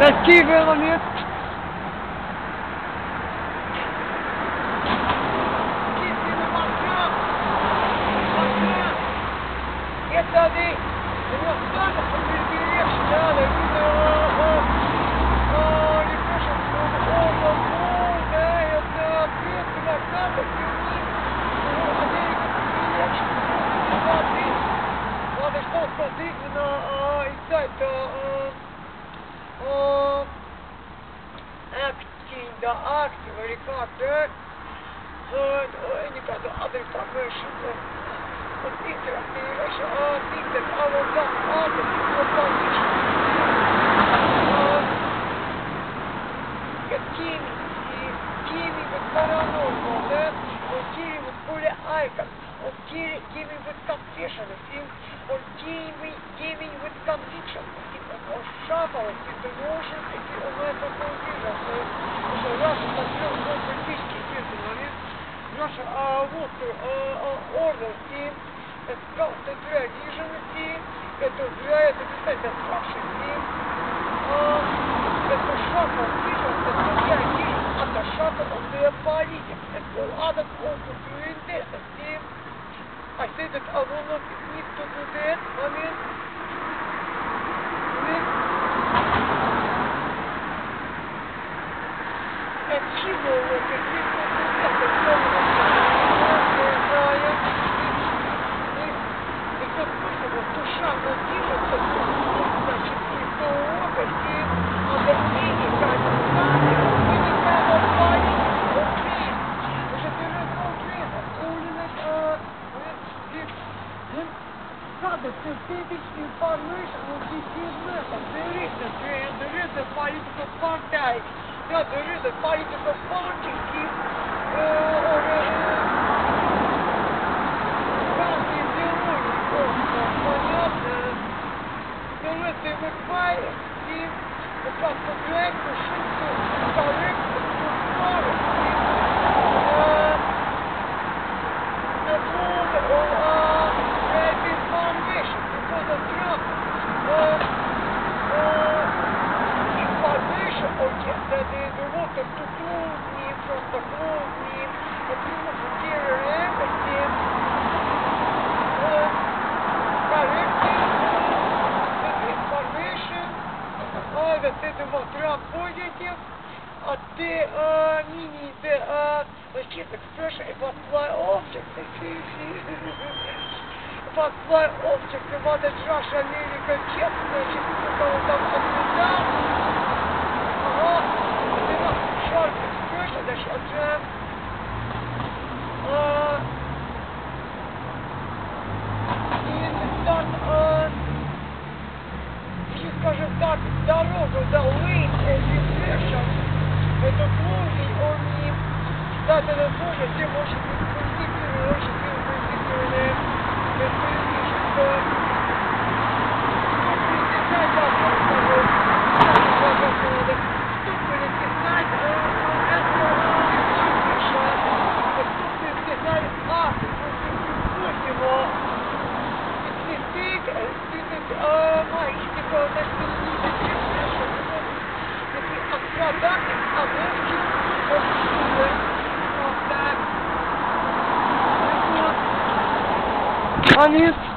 Такий виломіт. Это они, у него надо, побережь, надо, видно, а, не слышал, что och aktivna aktiviteter för of arbetarmänniskor och litteratur och bilden av vår arbetsplats. Kiwi mot that I will mot både Aikat och kiwi mot confession och kiwi with conviction. Shuffle, if the notion, if you know такое so Russia controls all политические единственный момент, Russia uh, want to uh, uh, order team, это team, это обязательно старший team, uh, это shuffle vision, это другая team, это shuffle of their politics, and all other also doing this team. I say that I will not need yeah, there is a political party, uh, or a, разные идеологии просто, понятно. Но это выквай, и как-то проекту, шутку, корректно, the close me, but you know, superior embassy, uh, correcting the information, uh, want Trump positive, uh, the uh, meaning the uh, legit expression about fly object, about fly object, about the Russia, America, jet, значит, кого там the not sharp expression, значит, uh, uh, in start, uh, если, скажем так, дорогу, the lane of impression, это сложный, он не... Да, это сложно, все может быть позитивный, очень сильно позитивный. Dedim ama işte orada Dedi akraba adı için konuşulur. Ondan. Tanıyorsun.